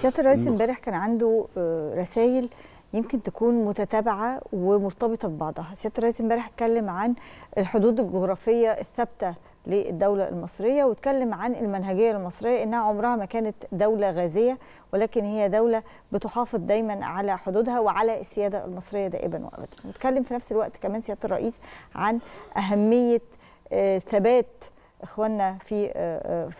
سياده الرئيس امبارح كان عنده رسائل يمكن تكون متتابعة ومرتبطة ببعضها. سياده الرئيس امبارح اتكلم عن الحدود الجغرافية الثابتة للدولة المصرية واتكلم عن المنهجية المصرية إنها عمرها ما كانت دولة غازية ولكن هي دولة بتحافظ دايما على حدودها وعلى السيادة المصرية دائما وأبدا. واتكلم في نفس الوقت كمان سيادة الرئيس عن أهمية ثبات إخواننا في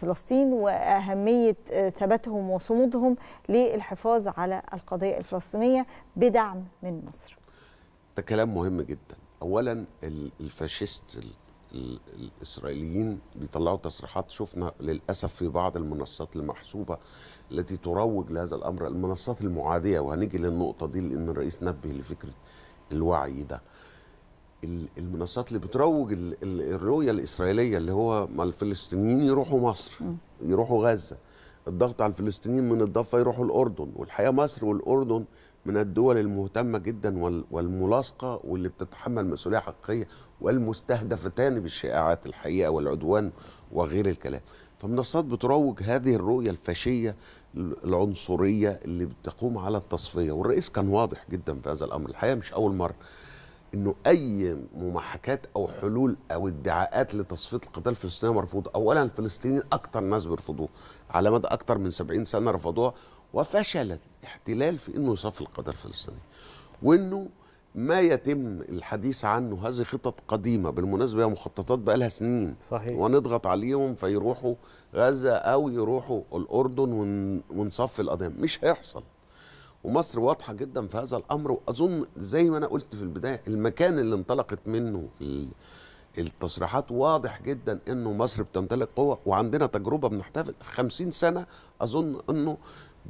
فلسطين وأهمية ثباتهم وصمودهم للحفاظ على القضية الفلسطينية بدعم من مصر. ده كلام مهم جدا. اولا الفاشيست الإسرائيليين بيطلعوا تصريحات شفنا للأسف في بعض المنصات المحسوبة التي تروج لهذا الأمر المنصات المعادية وهنيجي للنقطة دي لأن الرئيس نبه لفكرة الوعي ده. المنصات اللي بتروج الرؤية الإسرائيلية اللي هو ما الفلسطينيين يروحوا مصر يروحوا غزة. الضغط على الفلسطينيين من الضفة يروحوا الأردن والحقيقة مصر والأردن من الدول المهتمة جدا والملاصقة واللي بتتحمل مسؤولية حقيقية والمستهدفتان بالشائعات الحقيقة والعدوان وغير الكلام. فمنصات بتروج هذه الرؤية الفاشية العنصرية اللي بتقوم على التصفية والرئيس كان واضح جدا في هذا الأمر. الحقيقة مش أول مرة إنه أي ممحكات أو حلول أو ادعاءات لتصفية القتال الفلسطيني مرفوضة. اولا الفلسطينيين أكثر ناس بيرفضوها على مدى أكثر من 70 سنة رفضوها وفشل الاحتلال في إنه يصفي القضية الفلسطينيه وإنه ما يتم الحديث عنه. هذه خطط قديمة بالمناسبة هي مخططات بقى لها سنين. صحيح. ونضغط عليهم فيروحوا غزة أو يروحوا الأردن ونصفي القضية. مش هيحصل. ومصر واضحة جدا في هذا الأمر وأظن زي ما أنا قلت في البداية المكان اللي انطلقت منه التصريحات واضح جدا إنه مصر بتمتلك قوة وعندنا تجربة بنحتفل 50 سنة أظن إنه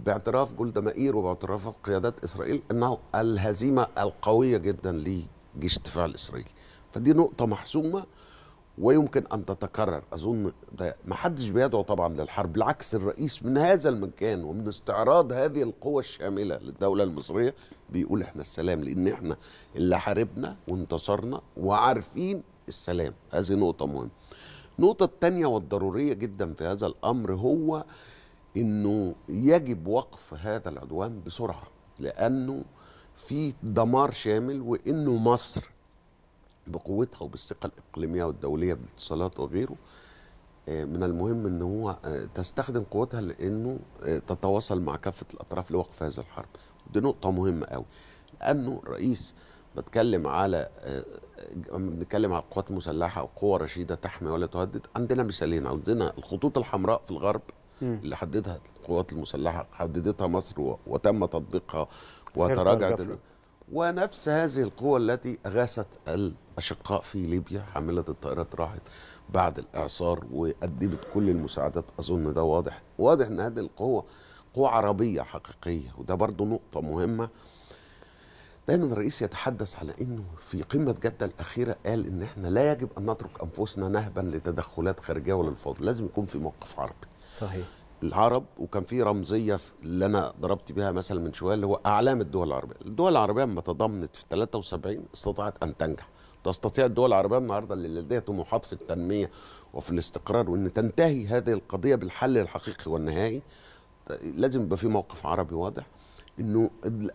باعتراف جولدا مائير وباعتراف قيادات إسرائيل انه الهزيمة القوية جدا لجيش الدفاع الاسرائيلي فدي نقطة محسومة ويمكن أن تتكرر. أظن ده ما حدش بيدعو طبعا للحرب بالعكس الرئيس من هذا المكان ومن استعراض هذه القوة الشاملة للدولة المصرية بيقول إحنا السلام لأن إحنا اللي حاربنا وانتصرنا وعارفين السلام. هذه نقطة مهمة. النقطة الثانية والضرورية جدا في هذا الأمر هو إنه يجب وقف هذا العدوان بسرعة لأنه في دمار شامل وإنه مصر بقوتها وبالثقة الإقليمية والدولية بالاتصالات وغيره من المهم إن هو تستخدم قوتها لإنه تتواصل مع كافة الأطراف لوقف هذا الحرب. دي نقطة مهمة قوي لأنه الرئيس بتكلم على بنتكلم على القوات المسلحه وقوه رشيدة تحمي ولا تهدد عندنا مثالين. عندنا الخطوط الحمراء في الغرب اللي حددها القوات المسلحة حددتها مصر وتم تطبيقها وتراجعت ونفس هذه القوة التي أغاثت الأشقاء في ليبيا. حاملة الطائرات راحت بعد الإعصار وقدمت كل المساعدات. أظن ده واضح. واضح أن هذه القوة قوة عربية حقيقية وده برضو نقطة مهمة. دايما الرئيس يتحدث على إنه في قمة جدة الأخيرة قال إن إحنا لا يجب أن نترك أنفسنا نهبا لتدخلات خارجية ولا لازم يكون في موقف عربي. صحيح. العرب وكان في رمزية اللي أنا ضربت بها مثلا من شوية اللي هو أعلام الدول العربية، الدول العربية لما تضامنت في 73 استطاعت أن تنجح، تستطيع الدول العربية النهارده اللي لديها طموحات في التنمية وفي الاستقرار وإن تنتهي هذه القضية بالحل الحقيقي والنهائي لازم يبقى في موقف عربي واضح إنه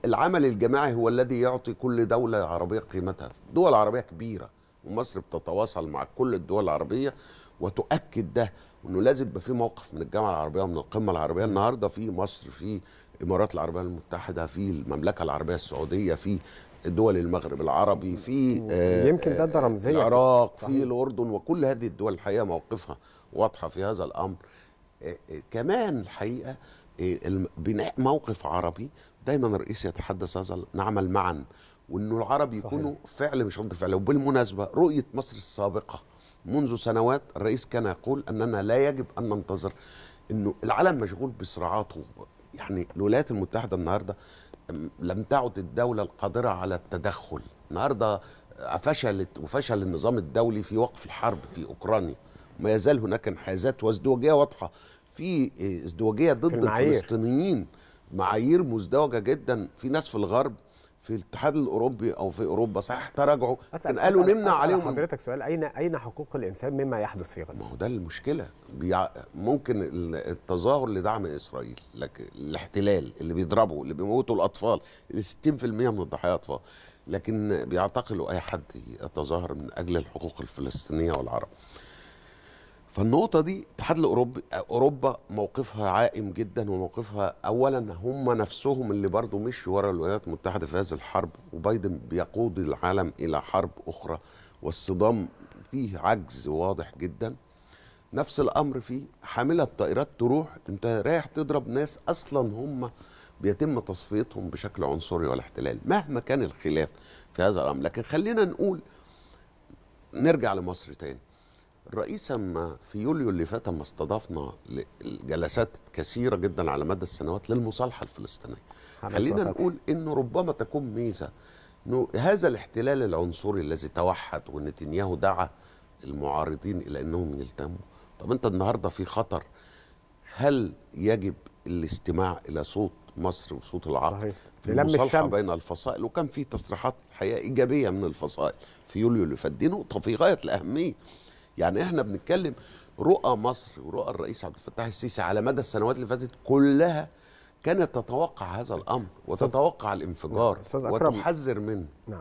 العمل الجماعي هو الذي يعطي كل دولة عربية قيمتها، دول عربية كبيرة ومصر بتتواصل مع كل الدول العربية وتؤكد ده. وإنه لازم يبقى في موقف من الجامعة العربية ومن القمة العربية. النهارده في مصر في الامارات العربية المتحدة في المملكة العربية السعودية في دول المغرب العربي في آه يمكن ده ده رمزيه العراق في الأردن وكل هذه الدول الحقيقة موقفها واضحة في هذا الأمر. آه آه كمان الحقيقة بناء موقف عربي دايما الرئيس يتحدث هذا نعمل معا وإنه العرب يكونوا فعل مش رد فعل. وبالمناسبة رؤية مصر السابقة منذ سنوات الرئيس كان يقول أننا لا يجب أن ننتظر إنه العالم مشغول بصراعاته. يعني الولايات المتحدة النهارده لم تعد الدولة القادرة على التدخل. النهارده فشلت وفشل النظام الدولي في وقف الحرب في أوكرانيا. ما يزال هناك انحازات وازدواجية واضحة. في ازدواجية ضد الفلسطينيين. معايير مزدوجة جدا. في ناس في الغرب في الاتحاد الأوروبي أو في أوروبا صحيح تراجعوا كان قالوا أسأل- نمنع أسأل عليهم. حضرتك سؤال أين أين حقوق الإنسان مما يحدث في غزة؟ ما هو ده المشكلة. بيع... ممكن ال- التظاهر لدعم إسرائيل لكن الاحتلال اللي بيضربوا اللي بيموتوا الأطفال اللي 60% من الضحايا أطفال. لكن بيعتقلوا أي حد يتظاهر من أجل الحقوق الفلسطينية والعرب. فالنقطة دي الاتحاد الأوروبي أوروبا موقفها عائم جدا وموقفها أولا هم نفسهم اللي برضو مشوا ورا الولايات المتحدة في هذه الحرب وبايدن بيقود العالم إلى حرب أخرى والصدام فيه عجز واضح جدا. نفس الأمر في حاملة طائرات تروح أنت رايح تضرب ناس أصلا هم بيتم تصفيتهم بشكل عنصري والاحتلال مهما كان الخلاف في هذا الأمر. لكن خلينا نقول نرجع لمصر تاني. الرئيس اما في يوليو اللي فات أما استضافنا جلسات كثيرة جدا على مدى السنوات للمصالحة الفلسطينية. خلينا. نقول إنه ربما تكون ميزة. إنه هذا الاحتلال العنصري الذي توحد ونتنياهو دعا المعارضين إلى إنهم يلتموا. طب أنت النهارده في خطر. هل يجب الاستماع إلى صوت مصر وصوت العقل صحيح. في المصالحة. بين الفصائل؟ وكان في تصريحات الحقيقة ايجابيه من الفصائل في يوليو اللي فات. دي نقطة في غاية الأهمية. يعني إحنا بنتكلم رؤى مصر ورؤى الرئيس عبد الفتاح السيسي على مدى السنوات اللي فاتت كلها كانت تتوقع هذا الأمر وتتوقع الانفجار. وتحذر منه نعم